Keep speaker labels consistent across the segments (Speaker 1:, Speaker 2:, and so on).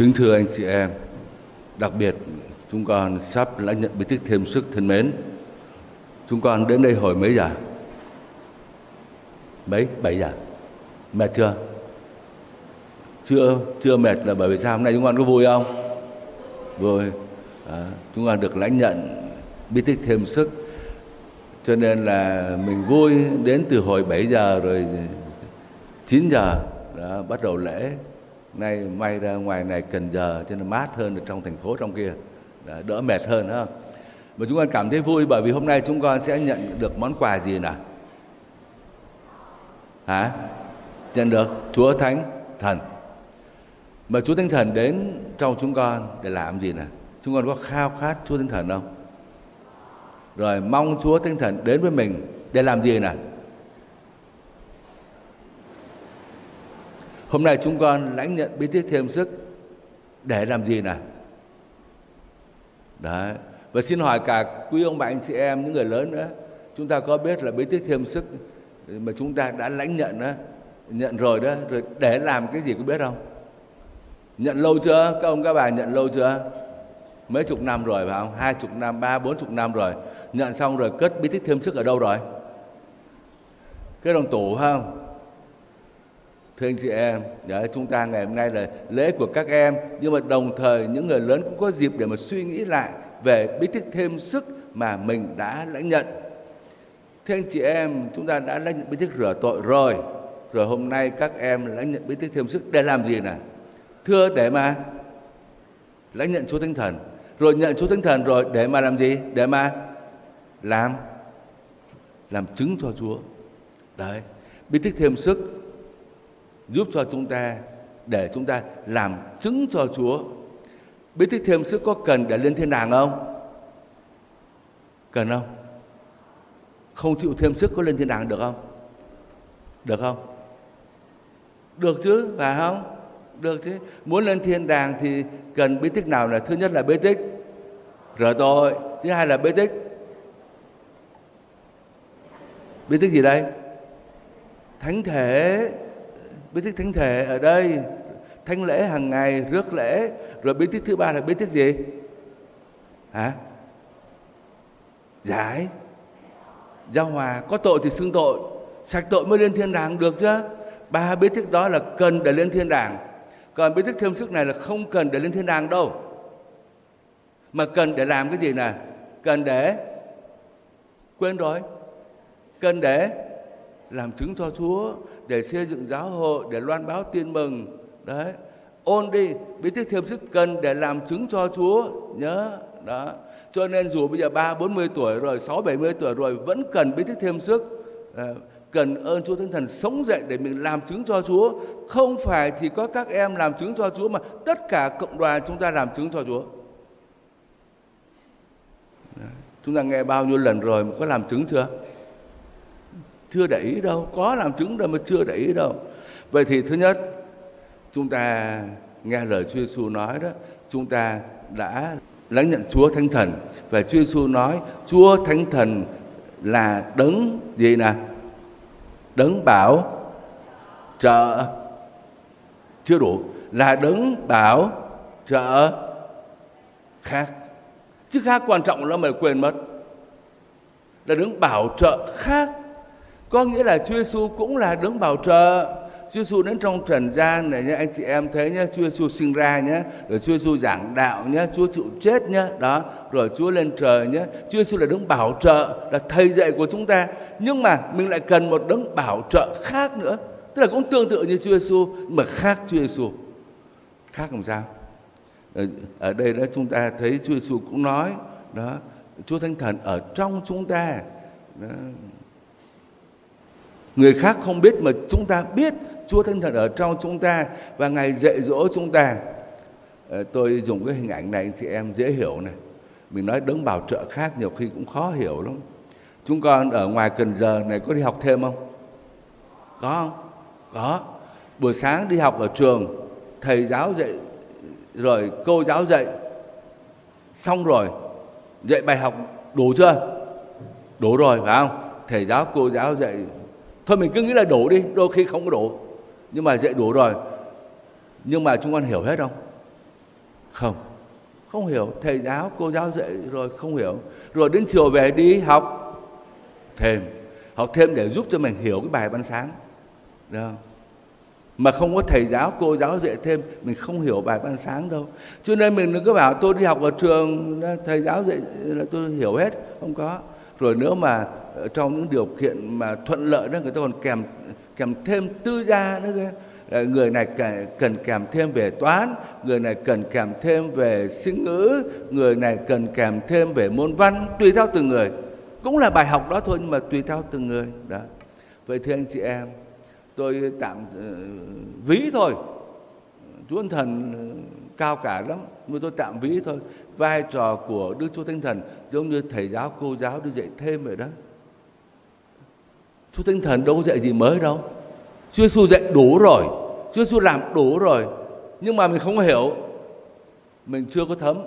Speaker 1: Kính thưa anh chị em, đặc biệt chúng con sắp lãnh nhận bí tích thêm sức thân mến. Chúng con đến đây hồi mấy giờ? Mấy? bảy giờ. Mệt chưa? Chưa, chưa mệt là bởi vì sao? Hôm nay chúng con có vui không? Vui. À, chúng con được lãnh nhận bí tích thêm sức. Cho nên là mình vui đến từ hồi 7 giờ rồi 9 giờ đã bắt đầu lễ nay may ra ngoài này cần giờ, cho nên mát hơn ở trong thành phố trong kia. Đã đỡ mệt hơn ha mà chúng con cảm thấy vui bởi vì hôm nay chúng con sẽ nhận được món quà gì nào? Hả? Nhận được chúa thánh thần. Mà chúa thánh thần đến trong chúng con để làm gì nè chúng con có khao khát chúa thánh thần không? Rồi mong chúa thánh thần đến với mình để làm gì nè Hôm nay chúng con lãnh nhận bí tích thêm sức để làm gì nào? Đấy. Và xin hỏi cả quý ông bà anh chị em, những người lớn nữa, chúng ta có biết là bí tích thêm sức mà chúng ta đã lãnh nhận đó, nhận rồi đó, rồi để làm cái gì có biết không? Nhận lâu chưa? Các ông các bà nhận lâu chưa? Mấy chục năm rồi phải không? Hai chục năm, ba, bốn chục năm rồi. Nhận xong rồi cất bí tích thêm sức ở đâu rồi? Cái đồng tủ không? Thưa anh chị em, đấy, chúng ta ngày hôm nay là lễ của các em nhưng mà đồng thời những người lớn cũng có dịp để mà suy nghĩ lại về bí tích thêm sức mà mình đã lãnh nhận. Thưa anh chị em, chúng ta đã lãnh nhận bí tích rửa tội rồi. Rồi hôm nay các em lãnh nhận bí tích thêm sức để làm gì nè? Thưa để mà lãnh nhận Chúa Thánh Thần. Rồi nhận Chúa Thánh Thần rồi để mà làm gì? Để mà làm làm chứng cho Chúa. Đấy, bí tích thêm sức giúp cho chúng ta để chúng ta làm chứng cho Chúa. Bí tích thêm sức có cần để lên thiên đàng không? Cần không? Không chịu thêm sức có lên thiên đàng được không? Được không? Được chứ, phải không? Được chứ. Muốn lên thiên đàng thì cần bí tích nào là thứ nhất là bí tích rửa tội, thứ hai là bí tích bí tích gì đây? Thánh thể bí tích thánh thể ở đây, thánh lễ hàng ngày, rước lễ, rồi bí tích thứ ba là bí tích gì? Hả? Giải. Giao hòa, có tội thì xưng tội. Sạch tội mới lên thiên đàng được chứ. Ba bí tích đó là cần để lên thiên đàng. Còn bí tích thêm sức này là không cần để lên thiên đàng đâu. Mà cần để làm cái gì nè? Cần để quên rồi. Cần để làm chứng cho Chúa để xây dựng giáo hội để loan báo tin mừng. Đấy. Ôn đi bí tích thêm sức cần để làm chứng cho Chúa. Nhớ. Đó. Cho nên dù bây giờ ba bốn mươi tuổi rồi sáu bảy mươi tuổi rồi vẫn cần bí tích thêm sức à, ờ, cần ơn Chúa Thánh Thần sống dậy để mình làm chứng cho Chúa. Không phải chỉ có các em làm chứng cho Chúa mà tất cả cộng đoàn chúng ta làm chứng cho Chúa. Chúng ta nghe bao nhiêu lần rồi mà có làm chứng chưa? Chưa để ý đâu, có làm chứng đâu mà chưa để ý đâu. Vậy thì thứ nhất, chúng ta nghe lời Chúa Giêsu nói đó, chúng ta đã lãnh nhận Chúa Thánh Thần. Và Chúa Giêsu nói, Chúa Thánh Thần là đấng gì nè? Đấng bảo trợ chưa đủ, là đấng bảo trợ khác. Chứ khác quan trọng lắm mà quên mất. Là đấng bảo trợ khác có nghĩa là Chúa Giêsu cũng là đấng bảo trợ. Chúa Giêsu đến trong trần gian này nhé anh chị em thấy nhé, Chúa Giêsu sinh ra nhé, rồi Chúa Giêsu giảng đạo nhé, Chúa chịu chết nhé, đó, rồi Chúa lên trời nhé. Chúa Giêsu là đấng bảo trợ, là thầy dạy của chúng ta. Nhưng mà mình lại cần một đấng bảo trợ khác nữa. Tức là cũng tương tự như Chúa Giêsu mà khác Chúa Giêsu. Khác làm sao? Ở, ở đây đó chúng ta thấy Chúa Giêsu cũng nói đó, Chúa Thánh Thần ở trong chúng ta. Đó Người khác không biết mà chúng ta biết Chúa Thánh Thần ở trong chúng ta và Ngài dạy dỗ chúng ta. Ờ, tôi dùng cái hình ảnh này anh chị em dễ hiểu này. Mình nói đấng bảo trợ khác nhiều khi cũng khó hiểu lắm. Chúng con ở ngoài Cần Giờ này có đi học thêm không? Có không? Có. Buổi sáng đi học ở trường, thầy giáo dạy rồi cô giáo dạy xong rồi dạy bài học đủ chưa? Đủ rồi phải không? Thầy giáo cô giáo dạy thôi mình cứ nghĩ là đủ đi, đôi khi không có đủ nhưng mà dạy đủ rồi. Nhưng mà chúng con hiểu hết không? Không. Không hiểu. Thầy giáo, cô giáo dạy rồi, không hiểu. Rồi đến chiều về đi học thêm. Học thêm để giúp cho mình hiểu cái bài ban sáng. Được không? mà không có thầy giáo, cô giáo dạy thêm, mình không hiểu bài ban sáng đâu. Cho nên mình đừng có bảo tôi đi học ở trường, thầy giáo dạy là tôi hiểu hết. Không có. Rồi nếu mà trong những điều kiện mà thuận lợi đó người ta còn kèm kèm thêm tư gia nữa người này cần kèm thêm về toán người này cần kèm thêm về sinh ngữ người này cần kèm thêm về môn văn tùy theo từng người. Cũng là bài học đó thôi nhưng mà tùy theo từng người đó. Vậy thưa anh chị em tôi tạm uh, ví thôi. Chúa thần ờ, cao cả lắm nhưng tôi tạm ví thôi. Vai trò của đức chúa thánh thần giống như thầy giáo cô giáo đi dạy thêm vậy đó chúa thánh thần đâu có dạy gì mới đâu chúa giêsu dạy đủ rồi chúa giêsu làm đủ rồi nhưng mà mình không hiểu mình chưa có thấm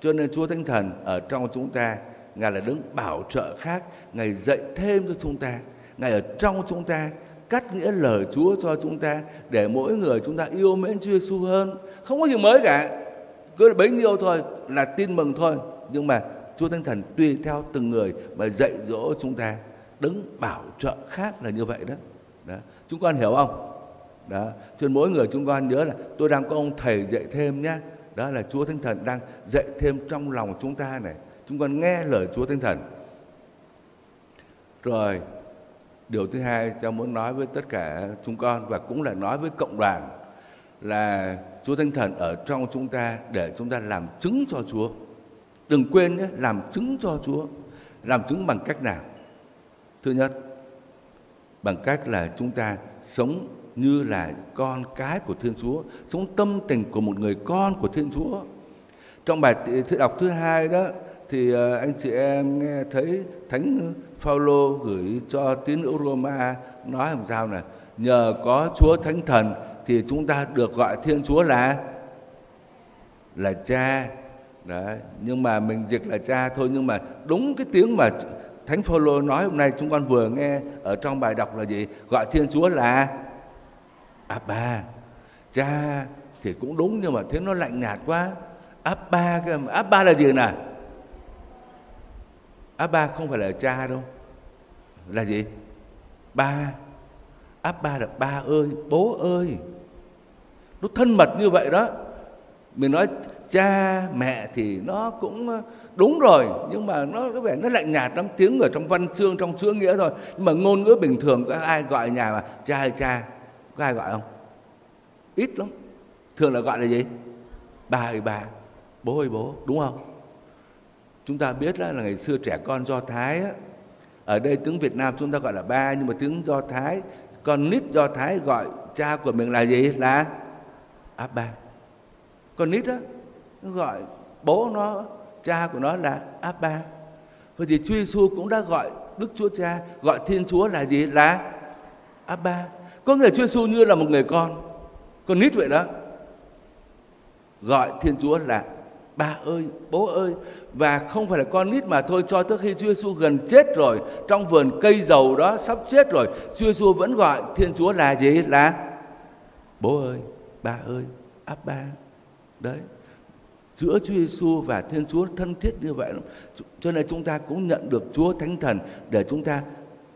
Speaker 1: cho nên chúa thánh thần ở trong chúng ta, ngài là đứng bảo trợ khác ngài dạy thêm cho chúng ta ngài ở trong chúng ta, cắt nghĩa lời Chúa cho chúng ta để mỗi người chúng ta yêu mến Chúa Giêsu hơn. Không có gì mới cả. Cứ bấy nhiêu thôi, là tin mừng thôi. Nhưng mà Chúa Thánh Thần tùy theo từng người mà dạy dỗ chúng ta. Đứng bảo trợ khác là như vậy đó. đó. Chúng con hiểu không? Đó. Cho nên mỗi người chúng con nhớ là tôi đang có ông thầy dạy thêm nhé. Đó là Chúa Thánh Thần đang dạy thêm trong lòng chúng ta này. Chúng con nghe lời Chúa Thánh Thần. Rồi điều thứ hai cha muốn nói với tất cả chúng con và cũng là nói với cộng đoàn là Chúa Thánh Thần ở trong chúng ta để chúng ta làm chứng cho Chúa. Đừng quên nhé, làm chứng cho Chúa. Làm chứng bằng cách nào? Thứ nhất, bằng cách là chúng ta sống như là con cái của Thiên Chúa, sống tâm tình của một người con của Thiên Chúa. Trong bài đọc thứ hai đó thì ờ, anh chị em nghe thấy thánh Phaolô gửi cho tín hữu Roma nói làm sao này nhờ có Chúa Thánh Thần thì chúng ta được gọi Thiên Chúa là là cha đấy nhưng mà mình dịch là cha thôi nhưng mà đúng cái tiếng mà Thánh Phaolô nói hôm nay chúng con vừa nghe ở trong bài đọc là gì? Gọi Thiên Chúa là Abba. Cha thì cũng đúng nhưng mà thế nó lạnh nhạt quá. Abba Abba là gì nè? Abba không phải là cha đâu. Là gì? Ba. Abba là ba ơi, bố ơi. Nó thân mật như vậy đó mình nói cha mẹ thì nó cũng đúng rồi nhưng mà nó có vẻ nó lạnh nhạt lắm tiếng ở trong văn chương trong chữ nghĩa thôi. Nhưng mà ngôn ngữ bình thường có ai gọi nhà mà cha hay cha có ai gọi không? Ít lắm. Thường là gọi là gì? Bà ơi bà bố ơi bố đúng không? Chúng ta biết là ngày xưa trẻ con do thái á, ở đây tiếng Việt Nam chúng ta gọi là ba nhưng mà tiếng Do Thái con nít Do Thái gọi cha của mình là gì? Là Abba con nít đó, nó gọi bố nó, cha của nó là Abba. Vậy thì Chúa Giêsu cũng đã gọi Đức Chúa Cha, gọi Thiên Chúa là gì? Là Abba. Có nghĩa là Chúa Giêsu như là một người con con nít vậy đó. Gọi Thiên Chúa là ba ơi, bố ơi. Và không phải là con nít mà thôi, cho tới khi Chúa Giêsu gần chết rồi, trong vườn cây dầu đó sắp chết rồi, Chúa Giêsu vẫn gọi Thiên Chúa là gì? Là bố ơi, ba ơi áp ba đấy. Giữa Chúa Giêsu và Thiên Chúa thân thiết như vậy cho nên chúng ta cũng nhận được Chúa Thánh Thần để chúng ta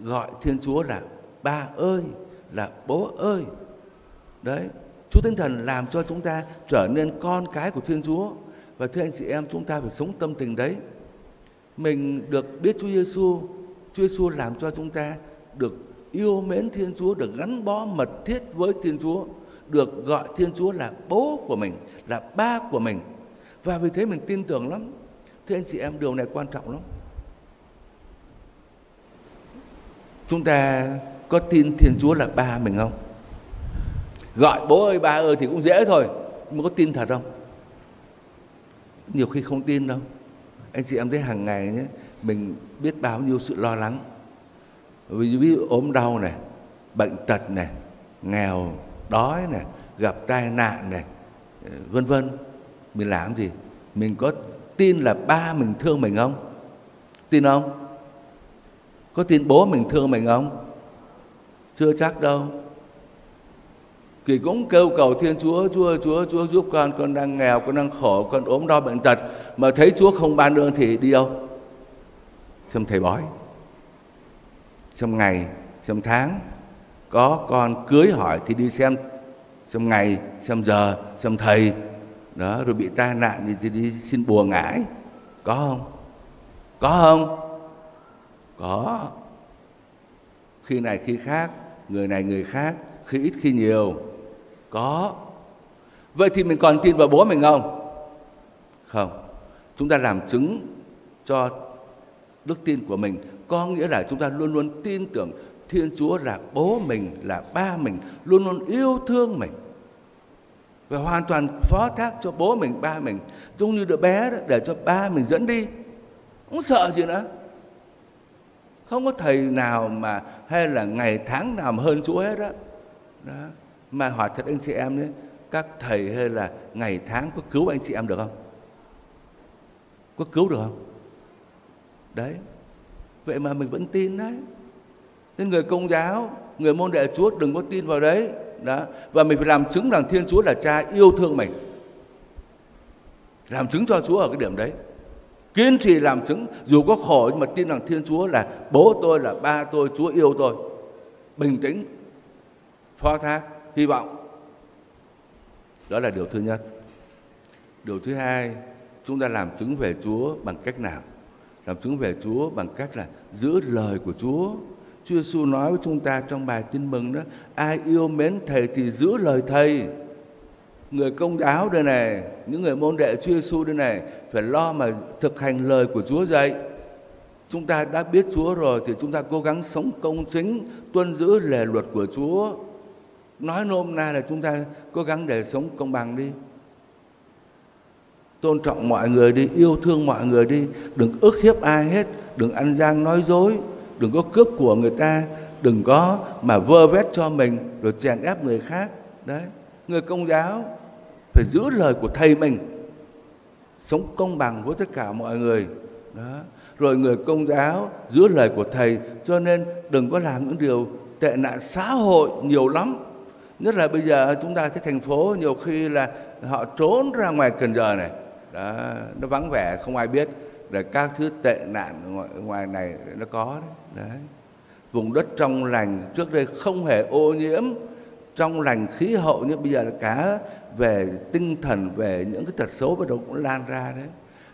Speaker 1: gọi Thiên Chúa là ba ơi, là bố ơi. Đấy. Chúa Thánh Thần làm cho chúng ta trở nên con cái của Thiên Chúa. Và thưa anh chị em, chúng ta phải sống tâm tình đấy. Mình được biết Chúa Giêsu Chúa Giêsu làm cho chúng ta được yêu mến Thiên Chúa, được gắn bó mật thiết với Thiên Chúa được gọi Thiên Chúa là bố của mình, là ba của mình. Và vì thế mình tin tưởng lắm. Thưa anh chị em, điều này quan trọng lắm. Chúng ta có tin Thiên Chúa là ba mình không? Gọi bố ơi, ba ơi thì cũng dễ thôi. Nhưng có tin thật không? Nhiều khi không tin đâu. Anh chị em thấy hàng ngày nhé, mình biết bao nhiêu sự lo lắng. Ví dụ ốm đau này, bệnh tật này, nghèo đói này gặp tai nạn này ờ, vân vân mình làm gì mình có tin là ba mình thương mình không tin không có tin bố mình thương mình không chưa chắc đâu thì cũng kêu cầu Thiên Chúa, Chúa, Chúa, Chúa giúp con, con đang nghèo, con đang khổ, con ốm đau bệnh tật. Mà thấy Chúa không ban ơn thì đi đâu? Trong thầy bói. Trong ngày, trong tháng, có con cưới hỏi thì đi xem xem ngày, xem giờ, xem thầy. Đó, rồi bị tai nạn thì đi xin bùa ngải. Có không? Có không? Có. Khi này khi khác, người này người khác, khi ít khi nhiều có vậy thì mình còn tin vào bố mình không không chúng ta làm chứng cho đức tin của mình có nghĩa là chúng ta luôn luôn tin tưởng thiên chúa là bố mình là ba mình luôn luôn yêu thương mình. Và hoàn toàn phó thác cho bố mình ba mình. Giống như đứa bé đó để cho ba mình dẫn đi. Không sợ gì nữa. Không có thầy nào mà hay là ngày tháng nào mà hơn chúa hết đó, đó. Mà hỏi thật anh chị em đấy các thầy hay là ngày tháng có cứu anh chị em được không? Có cứu được không? Đấy. Vậy mà mình vẫn tin đấy nên người công giáo, người môn đệ chúa đừng có tin vào đấy. Đó. Và mình phải làm chứng rằng thiên chúa là cha yêu thương mình. Làm chứng cho chúa ở cái điểm đấy. Kiên trì làm chứng, dù có khổ nhưng mà tin rằng thiên chúa là bố tôi, là ba tôi, chúa yêu tôi. Bình tĩnh phó thác, hy vọng. Đó là điều thứ nhất. Điều thứ hai, chúng ta làm chứng về chúa bằng cách nào? Làm chứng về chúa bằng cách là giữ lời của chúa. Chúa Giêsu nói với chúng ta trong bài tin mừng đó, ai yêu mến thầy thì giữ lời thầy. Người công giáo đây này, những người môn đệ Chúa Giêsu đây này phải lo mà thực hành lời của Chúa dạy. Chúng ta đã biết Chúa rồi thì chúng ta cố gắng sống công chính, tuân giữ lề luật của Chúa. Nói nôm na là chúng ta cố gắng để sống công bằng đi. Tôn trọng mọi người đi, yêu thương mọi người đi, đừng ức hiếp ai hết, đừng ăn gian nói dối đừng có cướp của người ta đừng có mà vơ vét cho mình rồi chèn ép người khác. Đấy người công giáo phải giữ lời của thầy mình sống công bằng với tất cả mọi người. Đó rồi người công giáo giữ lời của thầy cho nên đừng có làm những điều tệ nạn xã hội nhiều lắm. Nhất là bây giờ chúng ta thấy thành phố nhiều khi là họ trốn ra ngoài cần giờ này. Đó, nó vắng vẻ không ai biết là các thứ tệ nạn ngoài, ngoài này nó có đấy. đấy. Vùng đất trong lành trước đây không hề ô nhiễm trong lành khí hậu nhưng bây giờ là cả về tinh thần về những cái tật xấu bắt đầu cũng lan ra đấy.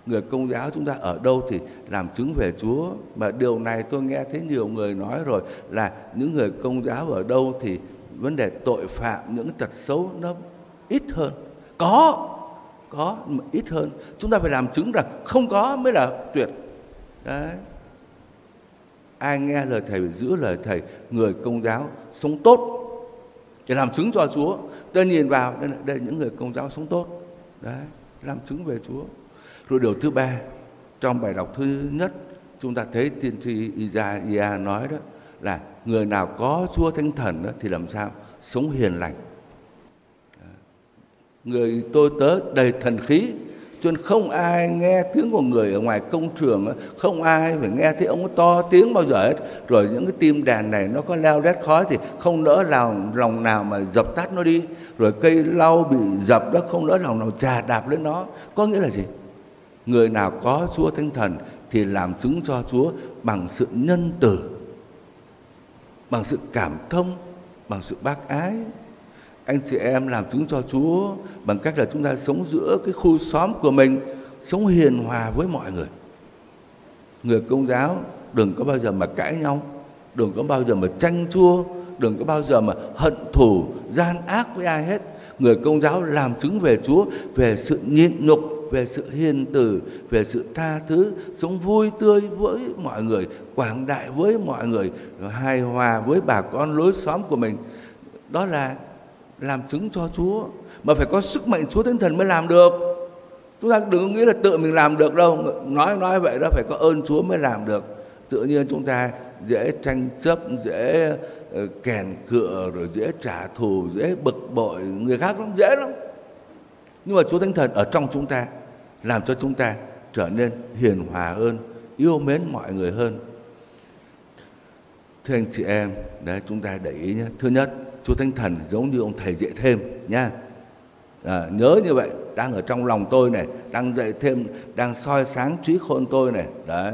Speaker 1: Người công giáo chúng ta ở đâu thì làm chứng về Chúa. Mà điều này tôi nghe thấy nhiều người nói rồi là những người công giáo ở đâu thì vấn đề tội phạm những tật xấu nó ít hơn. Có có mà ít hơn. Chúng ta phải làm chứng rằng không có mới là tuyệt. Đấy. Ai nghe lời thầy phải giữ lời thầy người công giáo sống tốt để làm chứng cho Chúa. Tôi nhìn vào đây là, đây là những người công giáo sống tốt. Đấy làm chứng về Chúa. Rồi điều thứ ba trong bài đọc thứ nhất chúng ta thấy tiên tri Isaiah nói đó là người nào có Chúa Thánh Thần đó, thì làm sao? Sống hiền lành người tôi tớ đầy thần khí, cho nên không ai nghe tiếng của người ở ngoài công trường không ai phải nghe thấy ông to tiếng bao giờ hết. Rồi những cái tim đàn này nó có leo rét khói thì không nỡ lòng lòng nào mà dập tắt nó đi. Rồi cây lau bị dập đó không nỡ lòng nào trà đạp lên nó. Có nghĩa là gì? Người nào có chúa thánh thần thì làm chứng cho chúa bằng sự nhân từ, bằng sự cảm thông, bằng sự bác ái anh chị em làm chứng cho Chúa bằng cách là chúng ta sống giữa cái khu xóm của mình, sống hiền hòa với mọi người. Người công giáo đừng có bao giờ mà cãi nhau, đừng có bao giờ mà tranh chua, đừng có bao giờ mà hận thù, gian ác với ai hết. Người công giáo làm chứng về Chúa, về sự nhịn nhục, về sự hiền từ, về sự tha thứ, sống vui tươi với mọi người, quảng đại với mọi người, hài hòa với bà con lối xóm của mình. Đó là làm chứng cho Chúa. Mà phải có sức mạnh Chúa Thánh Thần mới làm được. Chúng ta đừng có nghĩ là tự mình làm được đâu. Nói nói vậy đó, phải có ơn Chúa mới làm được. Tự nhiên chúng ta dễ tranh chấp, dễ ờ, kèn cựa, rồi dễ trả thù, dễ bực bội. Người khác lắm, dễ lắm. Nhưng mà Chúa Thánh Thần ở trong chúng ta, làm cho chúng ta trở nên hiền hòa hơn, yêu mến mọi người hơn thưa anh chị em đấy chúng ta để ý nhé. Thứ nhất chúa thánh thần giống như ông thầy dạy thêm nha. À, nhớ như vậy đang ở trong lòng tôi này đang dạy thêm đang soi sáng trí khôn tôi này. Đấy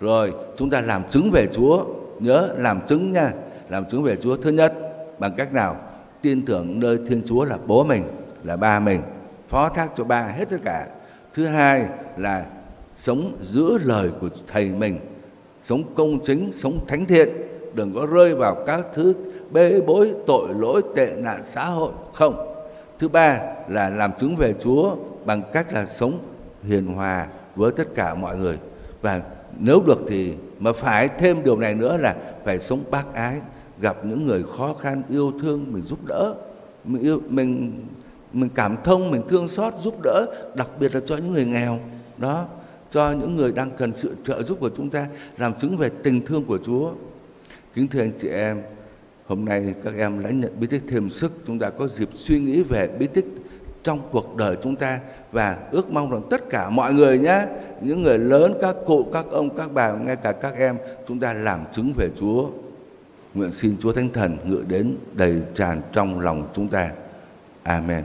Speaker 1: rồi chúng ta làm chứng về chúa nhớ làm chứng nha. Làm chứng về chúa thứ nhất bằng cách nào? Tin tưởng nơi thiên chúa là bố mình là ba mình phó thác cho ba hết tất cả. Thứ hai là sống giữ lời của thầy mình sống công chính sống thánh thiện đừng có rơi vào các thứ bê bối, tội lỗi, tệ nạn xã hội. Không. Thứ ba là làm chứng về chúa bằng cách là sống hiền hòa với tất cả mọi người. Và nếu được thì mà phải thêm điều này nữa là phải sống bác ái, gặp những người khó khăn, yêu thương, mình giúp đỡ, mình yêu, mình mình cảm thông, mình thương xót, giúp đỡ, đặc biệt là cho những người nghèo. Đó, cho những người đang cần sự trợ giúp của chúng ta, làm chứng về tình thương của Chúa kính thưa anh chị em, hôm nay các em lãnh nhận bí tích thêm sức. Chúng ta có dịp suy nghĩ về bí tích trong cuộc đời chúng ta và ước mong rằng tất cả mọi người nhé, những người lớn, các cụ, các ông, các bà, ngay cả các em, chúng ta làm chứng về Chúa. Nguyện xin Chúa Thánh Thần ngự đến đầy tràn trong lòng chúng ta. Amen.